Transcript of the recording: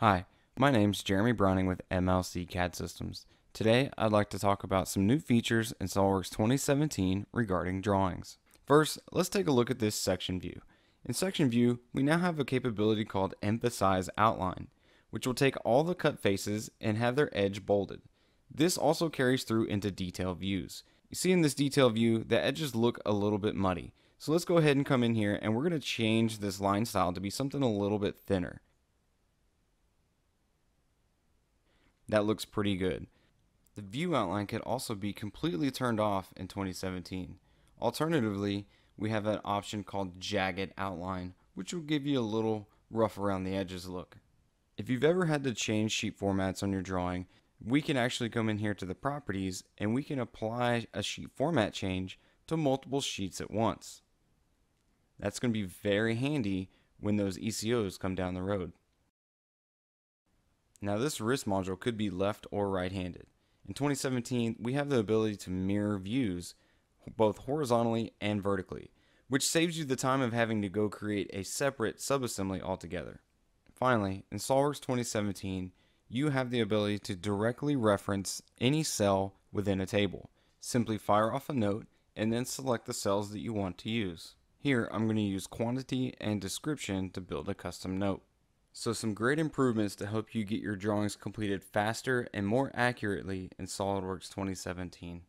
Hi, my name's Jeremy Browning with MLC CAD Systems. Today, I'd like to talk about some new features in SOLIDWORKS 2017 regarding drawings. First, let's take a look at this section view. In section view, we now have a capability called emphasize outline, which will take all the cut faces and have their edge bolded. This also carries through into detail views. You see in this detail view, the edges look a little bit muddy. So let's go ahead and come in here and we're going to change this line style to be something a little bit thinner. That looks pretty good. The view outline could also be completely turned off in 2017. Alternatively, we have an option called jagged outline, which will give you a little rough around the edges look. If you've ever had to change sheet formats on your drawing, we can actually come in here to the properties and we can apply a sheet format change to multiple sheets at once. That's going to be very handy when those ECOs come down the road. Now this wrist module could be left or right-handed. In 2017, we have the ability to mirror views both horizontally and vertically, which saves you the time of having to go create a separate subassembly altogether. Finally, in SOLIDWORKS 2017, you have the ability to directly reference any cell within a table. Simply fire off a note and then select the cells that you want to use. Here, I'm going to use quantity and description to build a custom note. So some great improvements to help you get your drawings completed faster and more accurately in SOLIDWORKS 2017.